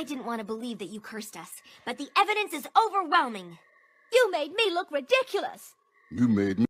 I didn't want to believe that you cursed us, but the evidence is overwhelming. You made me look ridiculous. You made me